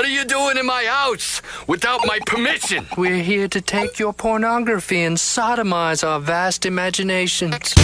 what are you doing in my house without my permission? We're here to take your pornography and sodomize our vast imaginations.